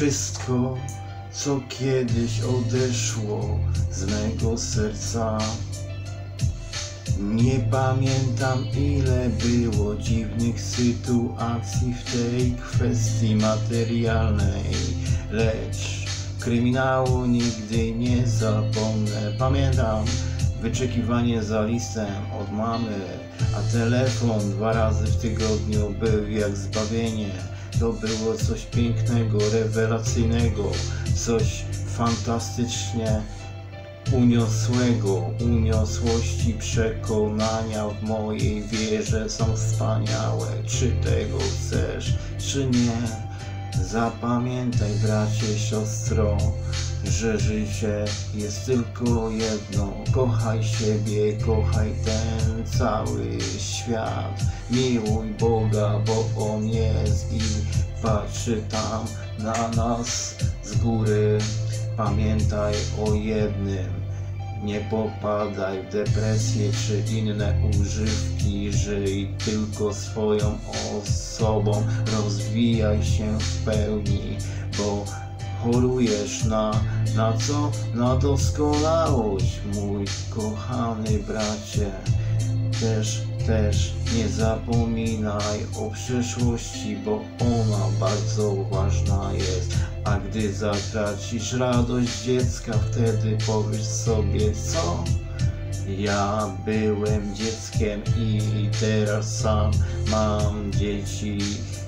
wszystko, co kiedyś odeszło z mego serca. Nie pamiętam ile było dziwnych sytuacji w tej kwestii materialnej, lecz kryminału nigdy nie zapomnę. Pamiętam wyczekiwanie za listem od mamy, a telefon dwa razy w tygodniu był jak zbawienie. To było coś pięknego, rewelacyjnego, coś fantastycznie uniosłego, uniosłości przekonania w mojej wierze są wspaniałe. Czy tego chcesz, czy nie? Zapamiętaj, bracie, siostro, że życie jest tylko jedno. Kochaj siebie, kochaj ten cały świat. Miłuj Boga, bo On jest i patrzy tam na nas z góry. Pamiętaj o jednym. Nie popadaj w depresję czy inne używki, żyj tylko swoją osobą, rozwijaj się w pełni, bo chorujesz na, na co? Na doskonałość, mój kochany bracie. Też, też nie zapominaj o przyszłości, bo ona bardzo ważna jest. A gdy zatracisz radość dziecka, wtedy powiesz sobie co? Ja byłem dzieckiem i teraz sam mam dzieci.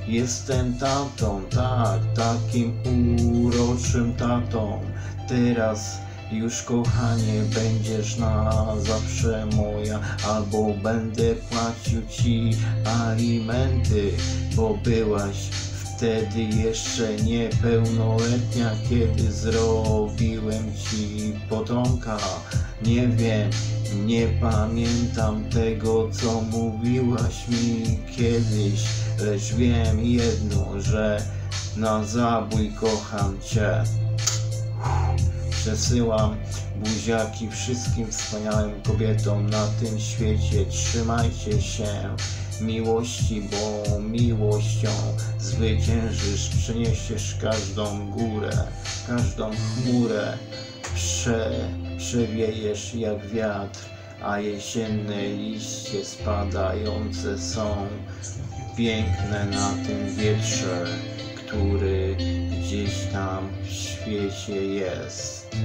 Jestem tatą, tak, takim uroczym tatą. Teraz już kochanie będziesz na zawsze moja, albo będę płacił ci alimenty, bo byłaś wtedy jeszcze niepełnoletnia, kiedy zrobiłem ci potomka. Nie wiem, nie pamiętam tego, co mówiłaś mi kiedyś, lecz wiem jedno, że na zabój kocham cię. Przesyłam buziaki wszystkim wspaniałym kobietom na tym świecie. Trzymajcie się miłości, bo miłością zwyciężysz, przeniesiesz każdą górę, każdą chmurę, prze, przewiejesz jak wiatr, a jesienne liście spadające są piękne na tym wietrze, który gdzieś tam w świecie jest.